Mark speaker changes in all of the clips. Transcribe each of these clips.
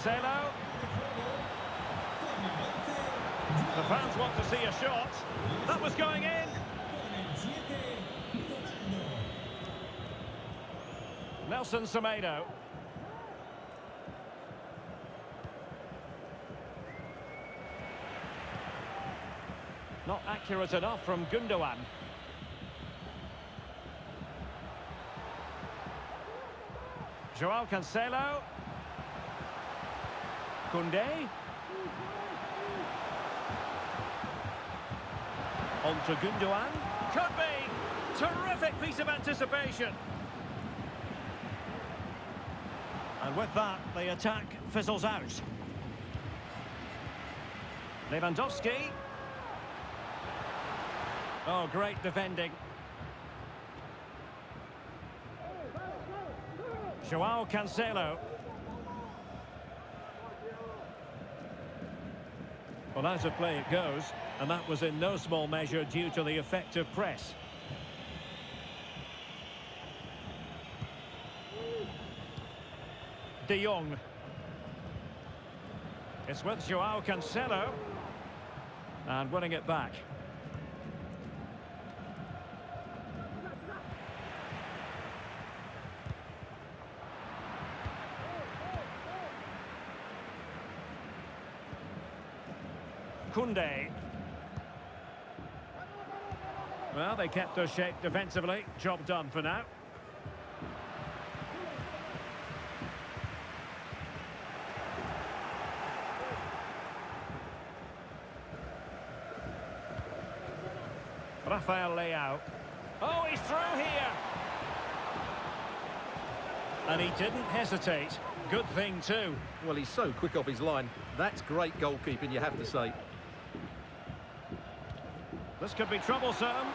Speaker 1: Cancelo. The fans want to see a shot. That was going in. Nelson Semedo. Not accurate enough from Gundogan. Joao Cancelo. Koundé. On to Gundogan. Could be. Terrific piece of anticipation. And with that, the attack fizzles out. Lewandowski. Oh, great defending. Joao Cancelo. Well, out of play it goes, and that was in no small measure due to the effective press. De Jong. It's with Joao Cancelo. And winning it back. Koundé. Well, they kept their shape defensively. Job done for now. Rafael Leao. Oh, he's through here. And he didn't hesitate. Good thing, too.
Speaker 2: Well, he's so quick off his line. That's great goalkeeping, you have to say.
Speaker 1: This could be troublesome.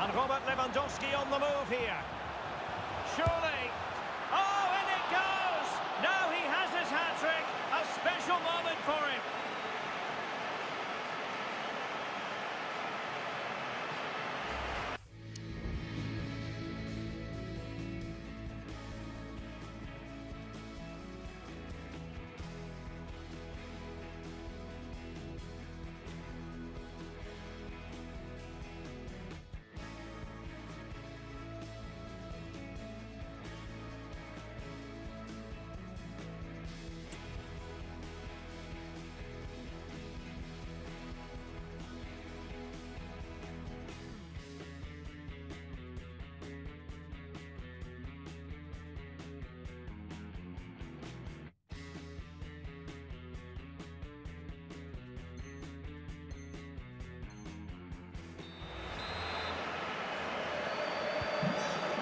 Speaker 1: And Robert Lewandowski on the move here. Surely.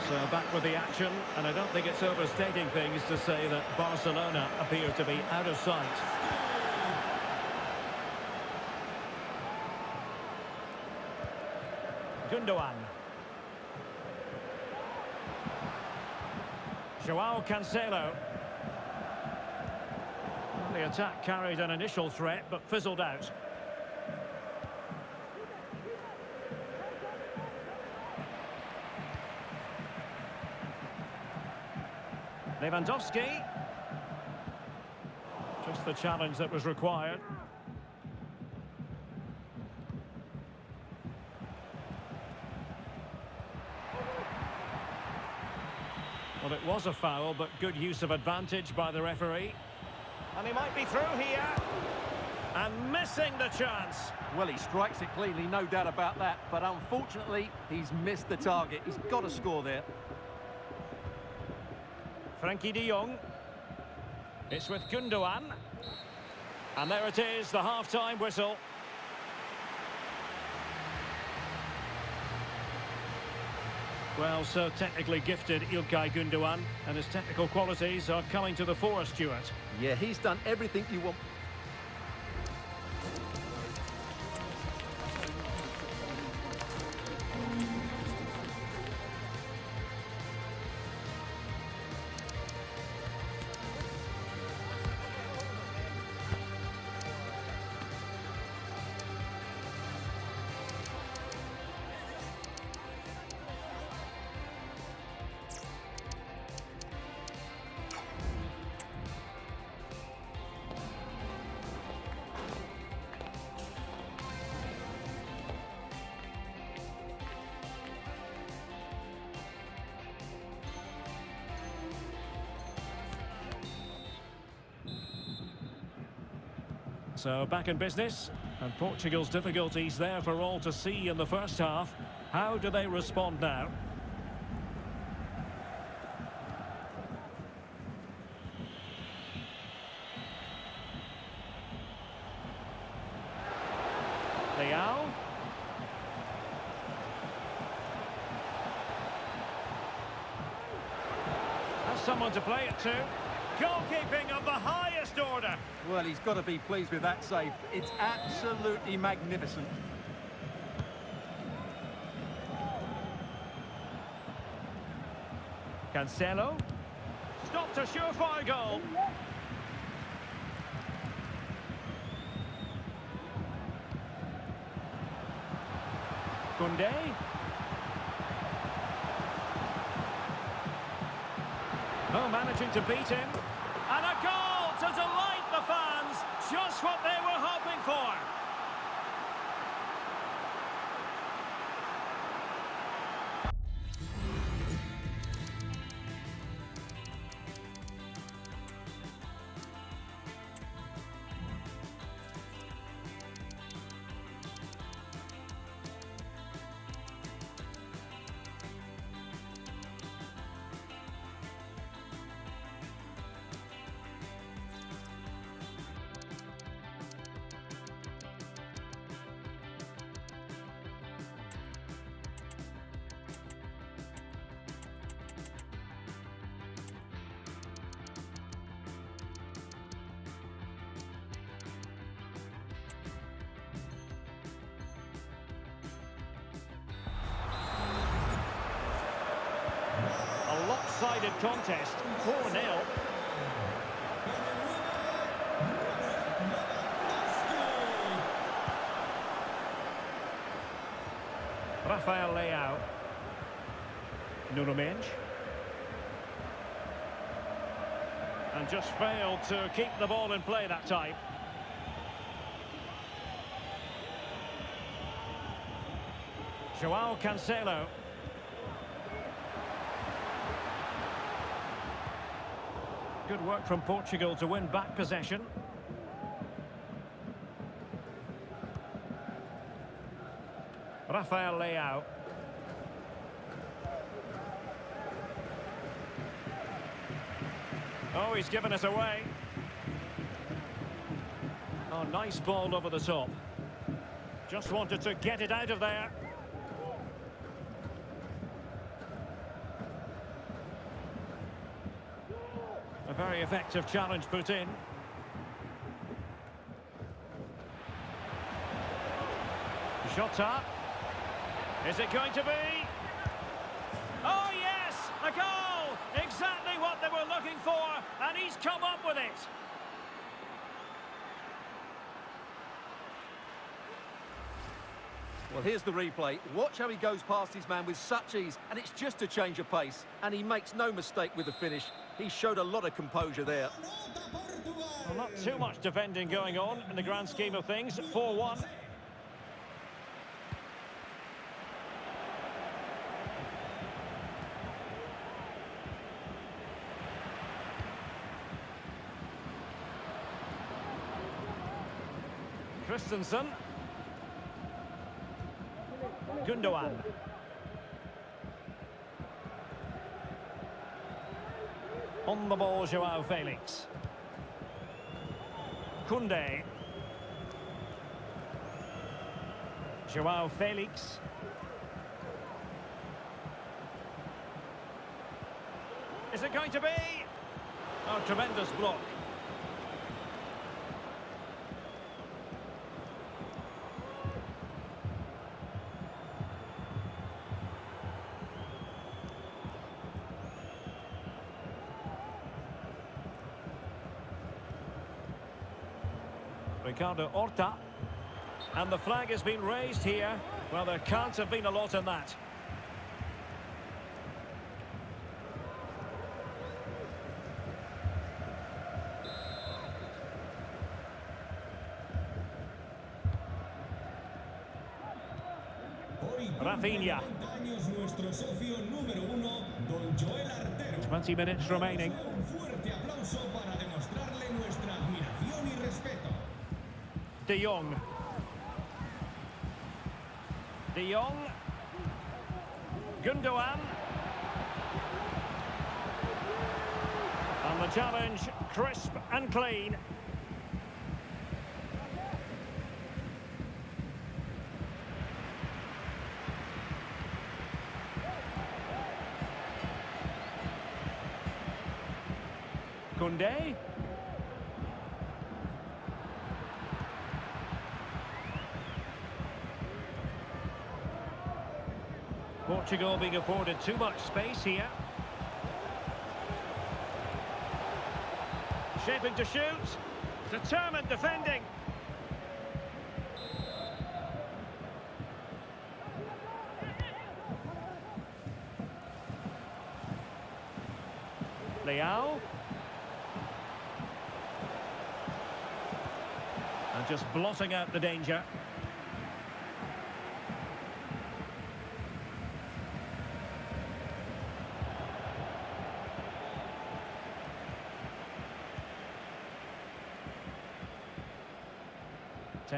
Speaker 1: So back with the action, and I don't think it's overstating things to say that Barcelona appear to be out of sight. Gundogan. Joao Cancelo. The attack carried an initial threat, but fizzled out. Lewandowski. Just the challenge that was required. Well, it was a foul, but good use of advantage by the referee. And he might be through here. And missing the chance.
Speaker 2: Well, he strikes it cleanly, no doubt about that. But unfortunately, he's missed the target. He's got to score there.
Speaker 1: Frenkie de Jong. It's with Gundogan. And there it is, the half-time whistle. Well, so technically gifted Ilkay Gundogan, and his technical qualities are coming to the fore, Stuart.
Speaker 2: Yeah, he's done everything you want.
Speaker 1: So back in business, and Portugal's difficulties there for all to see in the first half. How do they respond now? Leao. Has someone to play it to. Goalkeeping of the highest order.
Speaker 2: Well, he's got to be pleased with that save. It's absolutely magnificent.
Speaker 1: Cancelo. Stopped a surefire goal. Koundé. Oh, managing to beat him. Lopsided contest, 4-0. Rafael Leao. Nuno Mendes. And just failed to keep the ball in play that time. Joao Cancelo. Good work from Portugal to win back possession. Rafael Leao. Oh, he's given us away. Oh, nice ball over the top. Just wanted to get it out of there. Very effective challenge put in. Jota. Is it going to be? Oh, yes! A goal! Exactly what they were looking for, and he's come up with it.
Speaker 2: Well, here's the replay. Watch how he goes past his man with such ease, and it's just a change of pace. And he makes no mistake with the finish. He showed a lot of composure there.
Speaker 1: Well, not too much defending going on in the grand scheme of things. 4-1. Christensen. Gundogan. On the ball, Joao Felix. Koundé. Joao Felix. Is it going to be? Oh, tremendous block. Ricardo Horta. And the flag has been raised here. Well, there can't have been a lot in that. Rafinha.
Speaker 3: nuestro socio número uno, don Joel Artero.
Speaker 1: 20 minutes remaining. De Jong. De Jong. Gundogan. And the challenge, crisp and clean. Koundé. Portugal being afforded too much space here. Shaping to shoot. Determined defending. Leao. And just blotting out the danger.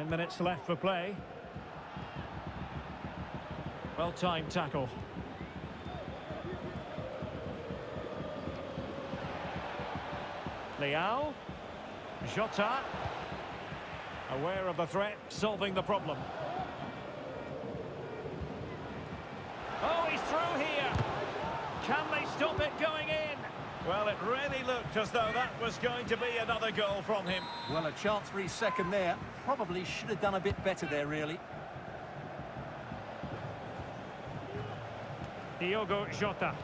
Speaker 1: Minutes left for play. Well-timed tackle. Leao. Jota. Aware of the threat, solving the problem. Oh, he's through here. Can they stop it going in? Well, it really looked as though that was going to be another goal from him.
Speaker 2: Well, a chance for his second there. Probably should have done a bit better there, really.
Speaker 1: Diogo Jota.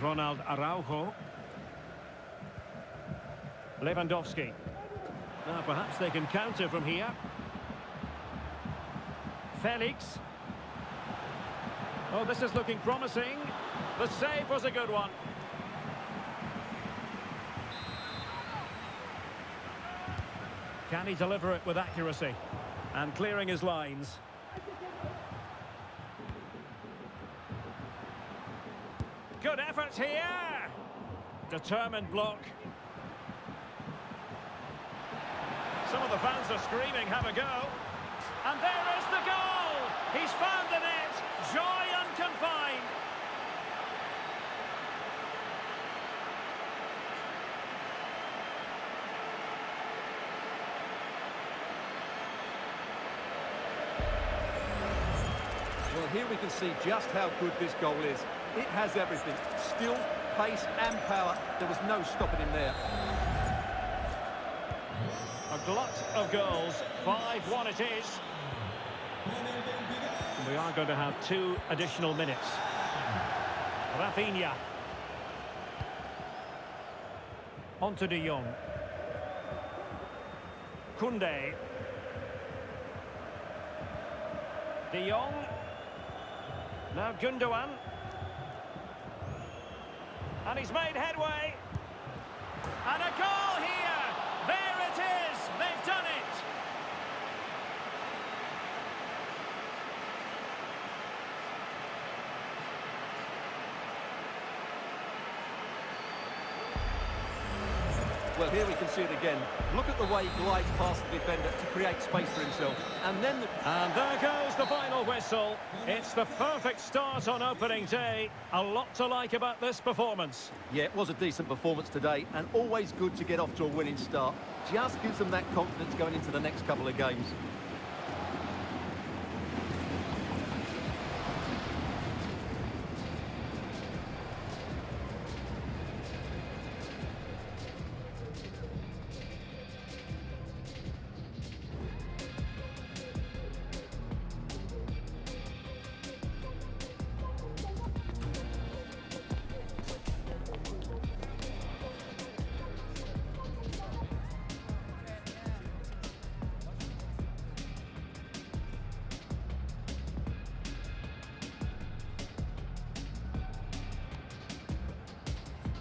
Speaker 1: Ronald Araujo. Lewandowski. Now, perhaps they can counter from here. Felix. Oh, this is looking promising. The save was a good one. Can he deliver it with accuracy? And clearing his lines. Good effort here. Determined block. Some of the fans are screaming, have a go. And there is the goal! He's found the net.
Speaker 2: Well, here we can see just how good this goal is. It has everything. Skill, pace and power. There was no stopping him there.
Speaker 1: A glut of goals. 5-1 it is. We are going to have two additional minutes. Rafinha. On to De Jong. Koundé. De Jong. Now Gundogan. And he's made headway. And a goal here. There it is. They've done it.
Speaker 2: Well, here we can see it again. Look at the way he glides past the defender to create space for himself. And then... The...
Speaker 1: And there goes the final whistle. It's the perfect start on opening day. A lot to like about this performance.
Speaker 2: Yeah, it was a decent performance today, and always good to get off to a winning start. Just gives them that confidence going into the next couple of games.